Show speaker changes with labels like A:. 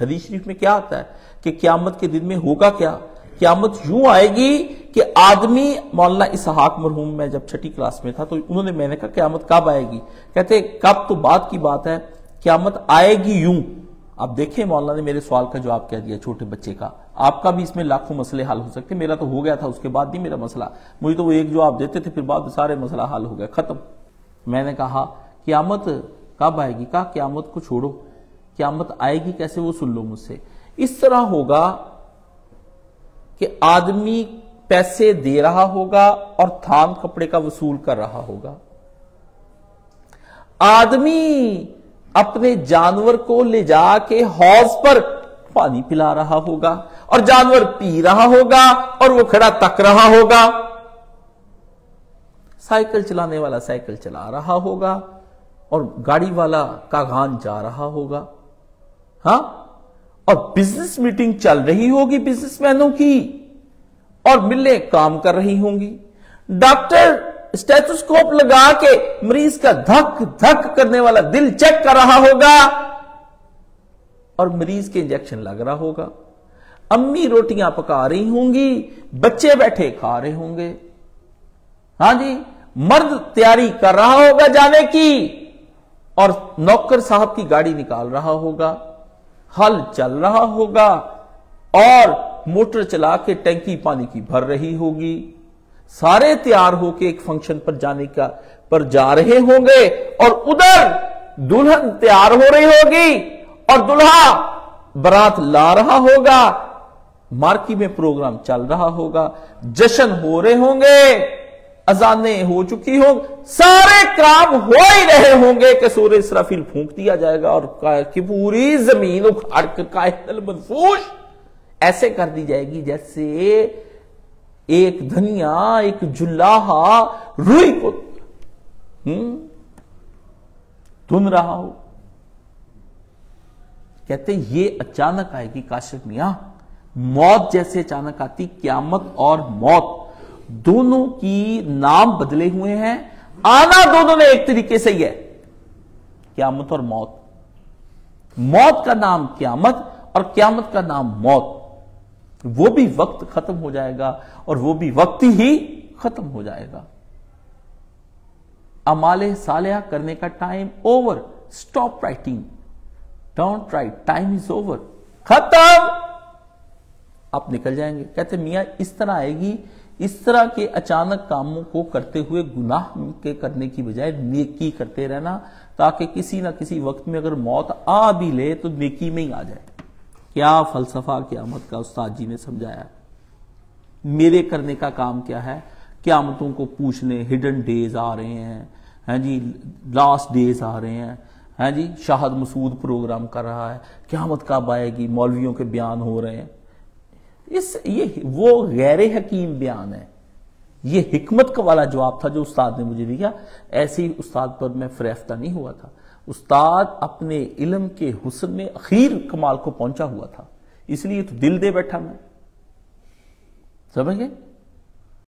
A: हदीस शरीफ में क्या आता है? कि क्यामत के दिन में होगा क्या? क्यामत यूँ आएगी कि आदमी, मौलाना इसहाक मरहूम, में जब छठी क्लास में था तो उन्होंने मैंने कहा, क्यामत कब आएगी? कहते, कब तो बात की बात है, क्यामत आएगी यूँ। अब देखें, मौलाना ने मेरे सवाल का जवाब कह दिया छोटे बच्चे का। आपका भी इसमें लाखों मसले हल हो सकते मेरा तो हो गया था, उसके बाद नहीं मेरा मसला। मुझे तो वो एक जवाब देते थे, फिर बाद सारे मसला हल हो गया खत्म। मैंने कहा, क्यामत कब आएगी? कहा, क्यामत को छोड़ो। क्यामत आएगी, कैसे वो सुन लो मुझसे। इस तरह होगा कि आदमी पैसे दे रहा होगा और थाम कपड़े का वसूल कर रहा होगा। आदमी अपने जानवर को ले जाके हौज पर पानी पिला रहा होगा और जानवर पी रहा होगा और वो खड़ा तक रहा होगा। साइकिल चलाने वाला साइकिल चला रहा होगा और गाड़ी वाला कागान जा रहा होगा। हा? और बिज़नेस मीटिंग चल रही होगी बिजनेसमैनों की, और मिले काम कर रही होंगी। डॉक्टर स्टेथोस्कोप लगा के मरीज़ का धक धक करने वाला दिल चेक कर रहा होगा, और मरीज़ के इंजेक्शन लग रहा होगा। अम्मी रोटियाँ पका रही होंगी, बच्चे बैठे खा रहे होंगे। हाँ जी, मर्द तैयारी कर रहा होगा जाने की, और नौकर साहब की गाड़ी निकाल रहा होगा। हल चल रहा होगा और मोटर चला के टैंकी पानी की भर रही होगी। सारे तैयार होके एक फ़ंक्शन पर जाने का, पर जा रहे होंगे और उधर दुल्हन तैयार हो रही होगी और दुल्हा बरात ला रहा होगा। मार्की में प्रोग्राम चल रहा होगा। जश्न हो रहे होंगे। अजाने हो चुकी हो, सारे काम हो ही रहे होंगे कि सूर्य इसराफिल फूंक दिया जाएगा और कि पूरी ज़मीन उखाड़ कर कायल मनफूश ऐसे कर दी जाएगी जैसे एक धनिया, एक जुल्लाहा रुई को हम्म धुन रहा हो। कहते ये अचानक आएगी काशिफ मिया। मौत जैसे अचानक आती, क्यामत और मौत। दोनों की नाम बदले हुए हैं। आना दोनों में एक तरीके से ही है। क्यामत और मौत। मौत का नाम क्यामत और क्यामत का नाम मौत। वो भी वक्त खत्म हो जाएगा और वो भी वक्त ही खत्म हो जाएगा। अमाले सालिया करने का time over stop writing don't write time is over खत्म। आप निकल जाएँगे। कहते मियाँ, इस तरह आएगी इस तरह के अचानक कामों को करते हुए गुनाह के करने की बजाय नेकी करते रहना, ताकि किसी ना किसी वक्त में अगर मौत आ भी ले तो नेकी में ही आ जाए। क्या फलसफा क्यामत का उस्ताद जी ने समझाया? मेरे करने का काम क्या है? क्यामतों को पूछने हिडन डेज़ आ रहे हैं। हैं जी लास्ट डेज़ आ रहे हैं। हैं जी, शाहद मसूद प्रोग्राम कर रहा है। क्यामत कब आएगी? मौलवियों के बयान हो रहे हैं। इस ये वो गैर हकीम बयान है। ये हिकमत का वाला जवाब था जो उस्ताद ने मुझे दिया। ऐसे ही उस्ताद पर मैं फरेफ्ता नहीं हुआ था। उस्ताद अपने इलम के हुसन में अखीर कमाल को पहुँचा हुआ था। इसलिए तो दिल दे बैठा मैं। समझ गए?